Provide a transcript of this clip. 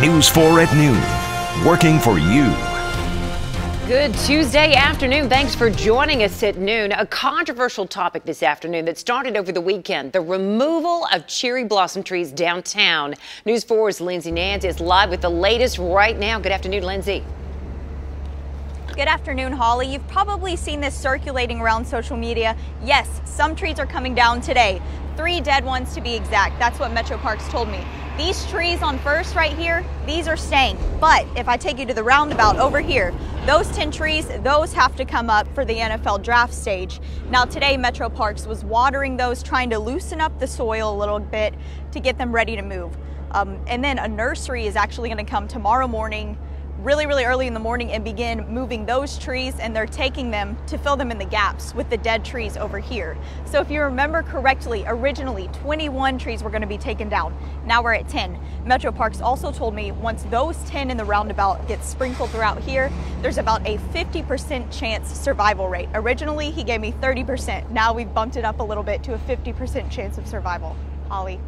News 4 at noon. Working for you. Good Tuesday afternoon. Thanks for joining us at noon. A controversial topic this afternoon that started over the weekend the removal of cherry blossom trees downtown. News 4's Lindsay Nance is live with the latest right now. Good afternoon, Lindsay. Good afternoon, Holly. You've probably seen this circulating around social media. Yes, some trees are coming down today. Three dead ones to be exact. That's what Metro Parks told me. These trees on First right here, these are staying. But if I take you to the roundabout over here, those 10 trees, those have to come up for the NFL draft stage. Now today, Metro Parks was watering those, trying to loosen up the soil a little bit to get them ready to move. Um, and then a nursery is actually going to come tomorrow morning really, really early in the morning and begin moving those trees and they're taking them to fill them in the gaps with the dead trees over here. So if you remember correctly, originally 21 trees were going to be taken down. Now we're at 10. Metro Parks also told me once those 10 in the roundabout get sprinkled throughout here, there's about a 50% chance survival rate. Originally, he gave me 30%. Now we've bumped it up a little bit to a 50% chance of survival. Holly.